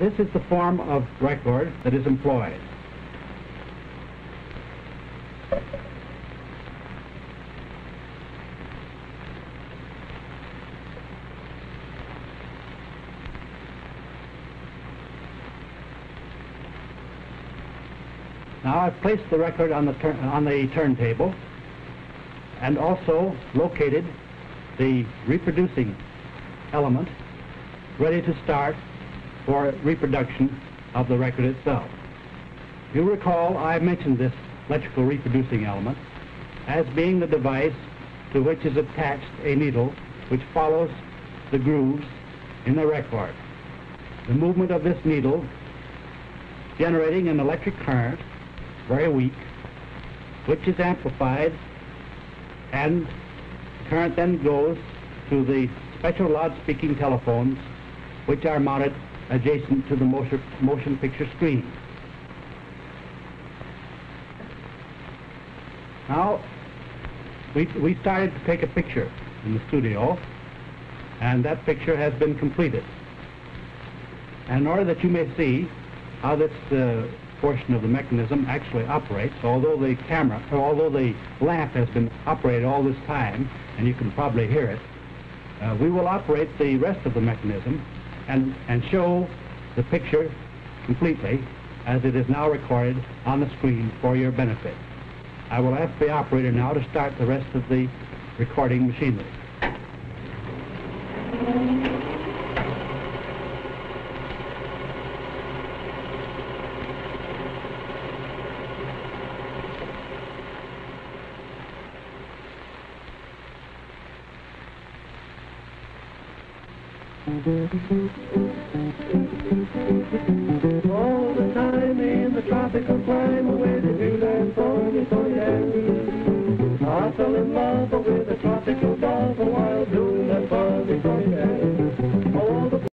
this is the form of record that is employed. Now I've placed the record on the, on the turntable and also located the reproducing element ready to start for reproduction of the record itself. You'll recall I mentioned this electrical reproducing element as being the device to which is attached a needle which follows the grooves in the record. The movement of this needle generating an electric current very weak, which is amplified, and the current then goes to the special loud-speaking telephones, which are mounted adjacent to the motion, picture screen. Now, we, we started to take a picture in the studio, and that picture has been completed. And in order that you may see how this uh, portion of the mechanism actually operates, although the camera, although the lamp has been operated all this time, and you can probably hear it, uh, we will operate the rest of the mechanism and, and show the picture completely as it is now recorded on the screen for your benefit. I will ask the operator now to start the rest of the recording machinery. Thank you.